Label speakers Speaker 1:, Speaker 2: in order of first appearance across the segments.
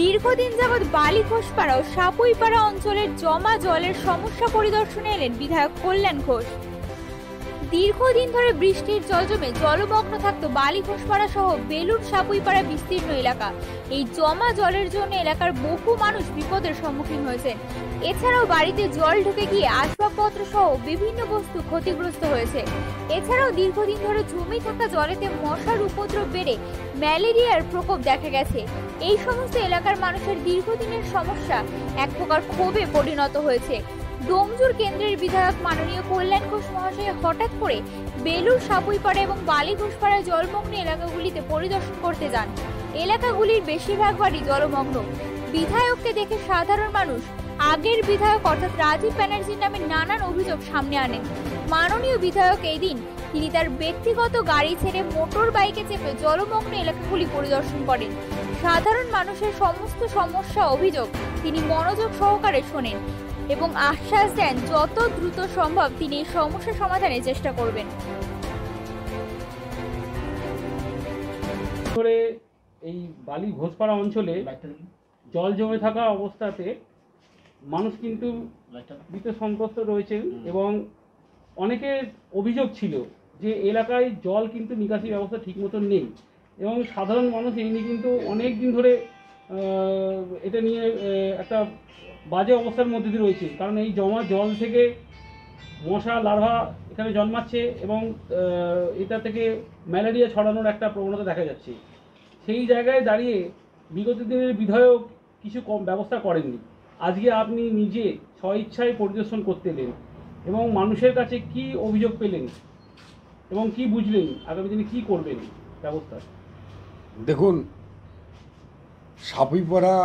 Speaker 1: দীর্ঘদিন যাবৎ বালি ঘোষপাড়া ও সাপুইপাড়া অঞ্চলের জমা জলের সমস্যা পরিদর্শনে এলেন বিধায়ক কল্যাণ ঘোষ। দীর্ঘদিন ধরে বৃষ্টির জল জমে জলমগ্ন থাকতো বালি ঘোষপাড়া সহ বেলুর সাপুইপাড়া বিস্তীর্ণ এলাকা। এই জমা জলের জন্য এলাকার বহু মানুষ বিপদের সম্মুখীন হয়েছেন এছাড়াও বাড়িতে জল ঢুকে গিয়ে আসবাবপত্র সহ বিভিন্ন বস্তু ক্ষতিগ্রস্ত হয়েছে। এছাড়াও দীর্ঘদিন ধরে জমে থাকা জলেতে মশার উপদ্রব বেড়ে ম্যালেরিয়ার প্রকোপ দেখা গেছে। এই সমস্ত এলাকার মানুষের দীর্ঘদিনের সমস্যা এক প্রকার ক্ষোভে পরিণত হয়েছে। ডোমজুর কেন্দ্রের বিধায়ক মাননীয় কল্যাণ ঘোষ মহাশয় হঠাৎ করে বেলুর সাপুইপাড়া এবং বালি ঘোষপাড়া জলমগ্ন এলাকাগুলিতে পরিদর্শন করতে যান। এলাকাগুলির বেশিরভাগ বাড়ি জলমগ্ন। বিধায়ককে দেখে সাধারণ মানুষ, আগের বিধায়ক অর্থাৎ রাজীব ব্যানার্জির নামে নানান অভিযোগ সামনে আনেন। মাননীয় বিধায়ক এই দিন তিনি তার ব্যক্তিগত গাড়ি ছেড়ে মোটর বাইকে চেপে জলমগ্ন এলাকাগুলি পরিদর্শন করেন। সাধারণ মানুষের সমস্ত সমস্যা অভিযোগ তিনি মনোযোগ সহকারে শোনেন। এবং আশ্বাস দেন যত দ্রুত সম্ভব তিনি সমস্যা সমাধানের চেষ্টা করবেন।
Speaker 2: করে এই বালি ঘোষপাড়া অঞ্চলে জল জমে থাকা অবস্থাতে মানুষ কিন্তু বিত সন্তুষ্ট রয়েছেন এবং অনেকের অভিযোগ ছিল যে এলাকায় জল কিন্তু নিকাশি ব্যবস্থা ঠিক মতন নেই এবং সাধারণ মানুষ এই নিয়ে কিন্তু অনেক দিন ধরে এটা নিয়ে একটা বাজে অবস্থার মধ্যে দিয়ে রয়েছে। কারণ এই জমা জল থেকে মশা, লার্ভা এখানে জন্মাচ্ছে এবং এটা থেকে ম্যালেরিয়া ছড়ানোর একটা প্রবণতা দেখা যাচ্ছে। সেই জায়গায় দাঁড়িয়ে বিগত দিনের বিধায়ক কিছু কম ব্যবস্থা করেননি। আজকে আপনি নিজে স্বইচ্ছায় পরিদর্শন করতে এলেন এবং মানুষের কাছে কি অভিযোগ পেলেন এবং কি বুঝলেন? আগামী দিনে কি করবেন ব্যবস্থা?
Speaker 3: দেখুন সাপুইপাড়া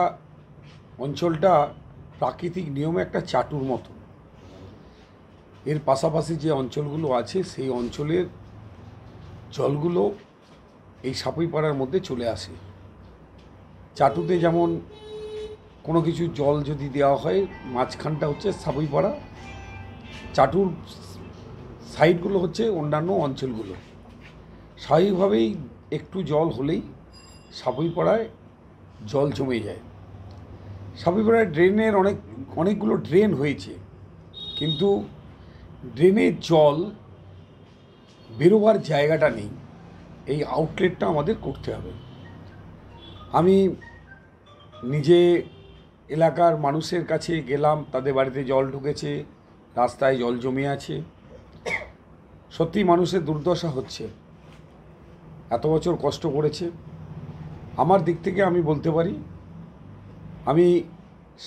Speaker 3: অঞ্চলটা প্রাকৃতিক নিয়মে একটা চাটুর মতো। এর পাশাপাশি যে অঞ্চলগুলো আছে, সেই অঞ্চলের জলগুলো এই সাপুইপাড়ার মধ্যে চলে আসে। চাটুতে যেমন কোনো কিছু জল যদি দেওয়া হয়, মাঝখানটা হচ্ছে সাপুইপাড়া। চাটুর সাইডগুলো হচ্ছে অন্যান্য অঞ্চলগুলো। স্বাভাবিকভাবেই একটু জল হলেই সাপুইপাড়ায় জল জমে যায়। সাপুইপাড়ায় ড্রেনের অনেক, অনেকগুলো ড্রেন হয়েছে। কিন্তু ড্রেনের জল বেরোবার জায়গাটা নেই। এই আউটলেটটা আমাদের করতে হবে। আমি নিজে এলাকার মানুষের কাছে গেলাম, তাদের বাড়িতে জল ঢুকেছে, রাস্তায় জল জমে আছে। সত্যি মানুষের দুর্দশা হচ্ছে। এত বছর কষ্ট করেছে। আমার দিক থেকে আমি বলতে পারি আমি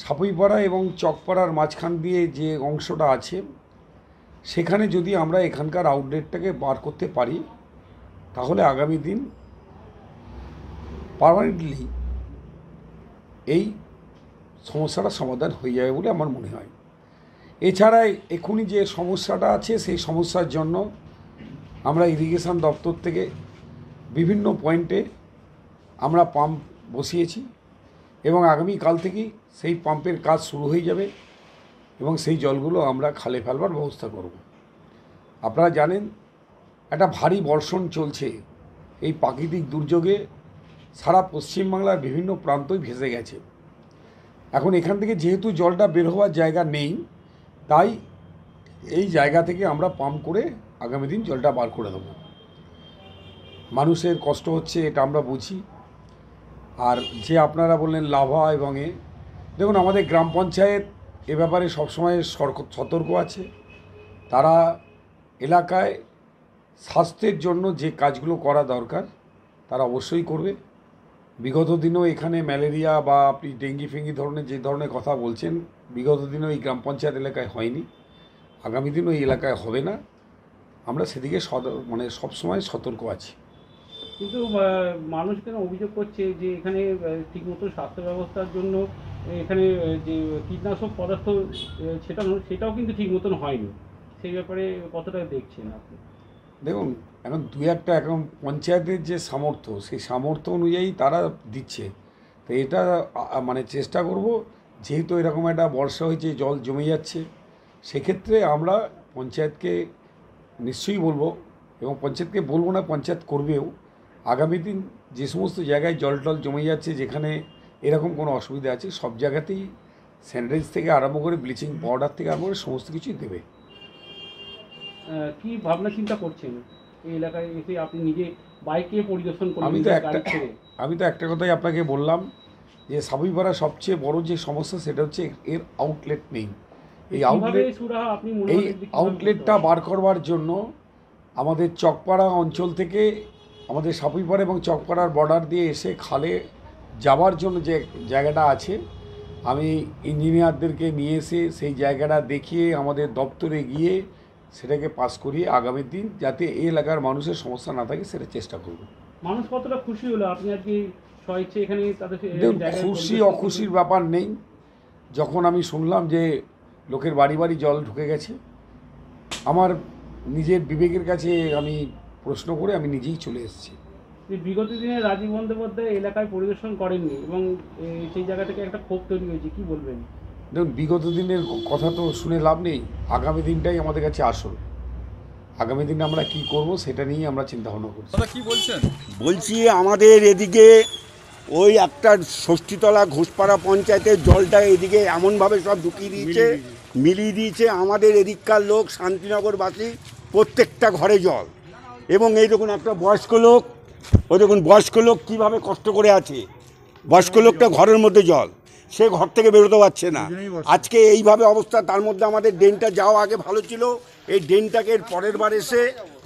Speaker 3: সাপুইপাড়া এবং চকপাড়ার মাঝখান দিয়ে যে অংশটা আছে, সেখানে যদি আমরা এখানকার আউটলেটটাকে বার করতে পারি, তাহলে আগামী দিন পারমানেন্টলি এই সমস্যাটা সমাধান হয়ে যাবে বলে আমার মনে হয়। এছাড়া এখনই যে সমস্যাটা আছে, সেই সমস্যার জন্য আমরা ইরিগেশন দপ্তর থেকে বিভিন্ন পয়েন্টে আমরা পাম্প বসিয়েছি। এবং আগামীকাল থেকেই সেই পাম্পের কাজ শুরু হয়ে যাবে এবং সেই জলগুলো আমরা খালে ফেলবার ব্যবস্থা করব। আপনারা জানেন, একটা ভারী বর্ষণ চলছে। এই প্রাকৃতিক দুর্যোগে সারা পশ্চিমবাংলার বিভিন্ন প্রান্তই ভেসে গেছে। এখন এখান থেকে যেহেতু জলটা বের হওয়ার জায়গা নেই, তাই এই জায়গা থেকে আমরা পাম্প করে আগামী দিন জলটা বার করে দেবো। মানুষের কষ্ট হচ্ছে, এটা আমরা বুঝি। আর যে আপনারা বললেন লাভা এবং এ, দেখুন, আমাদের গ্রাম পঞ্চায়েত এ ব্যাপারে সবসময় সতর্ক আছে। তারা এলাকায় স্বাস্থ্যের জন্য যে কাজগুলো করা দরকার, তারা অবশ্যই করবে। বিগত দিনেও এখানে ম্যালেরিয়া বা আপনি ডেঙ্গি ফেঙ্গি ধরনের যে ধরনের কথা বলছেন, বিগত দিনেও এই গ্রাম পঞ্চায়েত এলাকায় হয়নি। আগামী দিনও এই এলাকায় হবে না। আমরা সেদিকে সদ মানে সবসময় সতর্ক আছি।
Speaker 2: কিন্তু মানুষ কেন অভিযোগ করছে যে এখানে ঠিকমতো স্বাস্থ্য ব্যবস্থার জন্য এখানে যে কীটনাশক পদার্থ ছেটানো, সেটাও কিন্তু ঠিক মতন হয়নি। সেই ব্যাপারে কতটা দেখছেন আপনি?
Speaker 3: দেখুন, এখন দু একটা, এখন পঞ্চায়েতের যে সামর্থ্য, সেই সামর্থ্য অনুযায়ী তারা দিচ্ছে। তো এটা মানে চেষ্টা করব, যেহেতু এরকম একটা বর্ষা হয়েছে, জল জমে যাচ্ছে, সেক্ষেত্রে আমরা পঞ্চায়েতকে নিশ্চয়ই বলব, এবং পঞ্চায়েতকে বলব না, পঞ্চায়েত করবেও। আগামী দিন যে সমস্ত জায়গায় জল টল জমে যাচ্ছে যেখানে এরকম কোনো অসুবিধা আছে সব জায়গাতেই স্যানিটাইজ থেকে আরম্ভ করে ব্লিচিং পাউডার থেকে আরম্ভ করে সমস্ত কিছুই দেবে।
Speaker 2: কি ভাবনা চিন্তা করছেন? এই এলাকায় এসে আপনি নিজে বাইকে পরিদর্শন করলেন
Speaker 3: আমি তো একটা আমি তো একটা কথাই আপনাকে বললাম যে সাবুইপাড়া সবচেয়ে বড় যে সমস্যা সেটা হচ্ছে এর আউটলেট নেই। এই আউটলেট এই আউটলেটটা বার করবার জন্য আমাদের চকপাড়া অঞ্চল থেকে আমাদের সাপুইপাড়া এবং চকপাড়ার বর্ডার দিয়ে এসে খালে যাওয়ার জন্য যে জায়গাটা আছে আমি ইঞ্জিনিয়ারদেরকে নিয়ে এসে সেই জায়গাটা দেখিয়ে আমাদের দপ্তরে গিয়ে সেটাকে পাস করিয়ে আগামী দিন যাতে এই এলাকার মানুষের সমস্যা না থাকে সেটা চেষ্টা করব।
Speaker 2: মানুষ কতটা খুশি হলো? আপনি আজকে স্বইচ্ছে এখানে তাদের
Speaker 3: দেখুন খুশি অখুশির ব্যাপার নেই। যখন আমি শুনলাম যে লোকের বাড়ি বাড়ি জল ঢুকে গেছে আমার নিজের বিবেকের কাছে আমি প্রশ্ন করে আমি নিজেই চলে এসেছি।
Speaker 2: যে বিগত দিনে রাজীব বন্দ্যোপাধ্যায় এলাকায় পরিদর্শন করেননি এবং সেই জায়গা থেকে একটা ক্ষোভ তৈরি হয়েছে কি বলবেন?
Speaker 3: দেখুন বিগত দিনের কথা তো শুনে লাভ নেই আগামী দিনটাই আমাদের কাছে আসল। আগামী দিনে আমরা কি করব সেটা নিয়েই আমরা চিন্তা ভাবনা করছি
Speaker 4: কি বলছেন?
Speaker 5: বলছি আমাদের এদিকে ওই একটা ষষ্ঠীতলা ঘোষপাড়া পঞ্চায়েতের জলটা এদিকে এমনভাবে সব ঢুকিয়ে দিয়েছে। মিলিয়ে দিয়েছে আমাদের এদিককার লোক শান্তিনগরবাসী প্রত্যেকটা ঘরে জল। এবং এই দেখুন একটা বয়স্ক লোক ওই দেখুন বয়স্ক লোক কীভাবে কষ্ট করে আছে। বয়স্ক লোকটা ঘরের মধ্যে জল সে ঘর থেকে বেরোতে পারছে না। আজকে এইভাবে অবস্থা তার মধ্যে আমাদের ড্রেনটা যাওয়া আগে ভালো ছিল। এই ড্রেনটাকে পরের বার এসে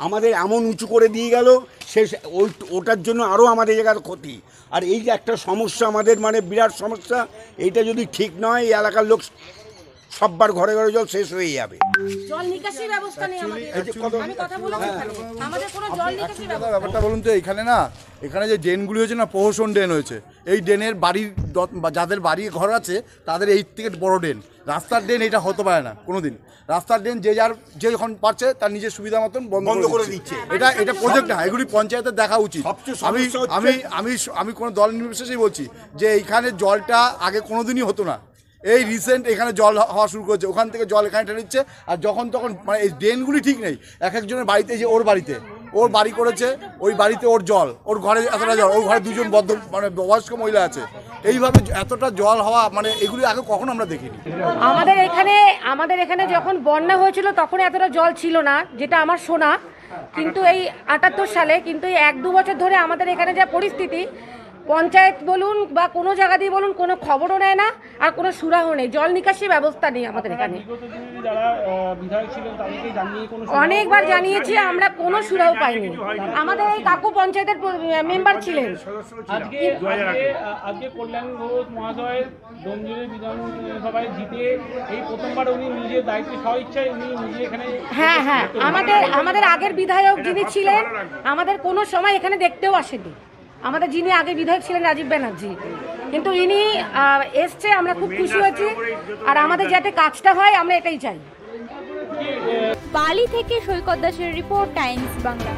Speaker 5: আমাদের এমন উঁচু করে দিয়ে গেল সে ওই ওটার জন্য আরও আমাদের জায়গার ক্ষতি। আর এই যে একটা সমস্যা আমাদের মানে বিরাট সমস্যা এইটা যদি ঠিক নয় এই এলাকার লোক সববার ঘরে ঘরে জল শেষ হয়ে যাবে।
Speaker 6: জল নিকাশি ব্যবস্থা নেই আমাদের।
Speaker 5: এই যে কত-
Speaker 6: আমি কথা বলেছি আমাদের কোনো জল নিকাশি ব্যবস্থা
Speaker 4: ব্যাপারটা বলুন তো এখানে না এখানে যে ড্রেনগুলি হয়েছে না প্রহসন ড্রেন হয়েছে এই ড্রেনের বাড়ির বা যাদের বাড়ি ঘর আছে তাদের এই থেকে বড় ড্রেন। রাস্তার ড্রেন এটা হতে পারে না কোনোদিন। রাস্তার ড্রেন যে যার যে যখন পারছে তার নিজের সুবিধা মতন বন্ধ
Speaker 5: বন্ধ
Speaker 4: করে দিচ্ছে। এটা এটা প্রজেক্ট না এগুলি পঞ্চায়েতের দেখা উচিত। আমি আমি আমি আমি কোনো দল নির্বিশেষেই বলছি যে এইখানে জলটা আগে কোনোদিনই হতো না। এই রিসেন্ট এখানে জল হওয়া শুরু করেছে। ওখান থেকে জল এখানে টেনে দিচ্ছে আর যখন তখন মানে এই ড্রেনগুলি ঠিক নেই। এক একজনের বাড়িতে যে ওর বাড়িতে। ওর বাড়ি করেছে, ওই বাড়িতে ওর জল। ওর ঘরে এতটা জল। ওর ঘরে দুজন বদ্ধ মানে বয়স্ক মহিলা আছে। এইভাবে এতটা জল হওয়া মানে এগুলি আগে কখনো আমরা দেখিনি।
Speaker 6: আমাদের এখানে আমাদের এখানে যখন বন্যা হয়েছিল, তখন এতটা জল ছিল না, যেটা আমার শোনা। কিন্তু এই আটাত্তর সালে, কিন্তু এই এক দু বছর ধরে আমাদের এখানে যা পরিস্থিতি পঞ্চায়েত বলুন বা কোনো জায়গা দিয়ে বলুন কোনো খবরও নেয় না আর কোনো সুরাহও নেই। জল নিকাশি ব্যবস্থা নেই আমাদের এখানে। অনেকবার জানিয়েছি আমরা কোনো সুরাহ পাইনি। আমাদের এই কাকু পঞ্চায়েতের মেম্বার ছিলেন।
Speaker 2: আজকে আজকে আজকে কল্যাণ ঘোষ মহাশয় ডোমজুড়ে বিধানসভায় জিতে এই প্রথমবার উনি নিজের দায়িত্বে স্বইচ্ছায় উনি নিজে এখানে
Speaker 6: হ্যাঁ হ্যাঁ। আমাদের আমাদের আগের বিধায়ক যিনি ছিলেন আমাদের কোনো সময় এখানে দেখতেও আসেনি। আমাদের যিনি আগে বিধায়ক ছিলেন রাজীব ব্যানার্জি। কিন্তু ইনি এসছে, আমরা খুব খুশি হয়েছি। আর আমাদের যাতে কাজটা হয়, আমরা এটাই চাই।
Speaker 1: বালি থেকে সৈকত দাসের রিপোর্ট, টাইমস বাংলা।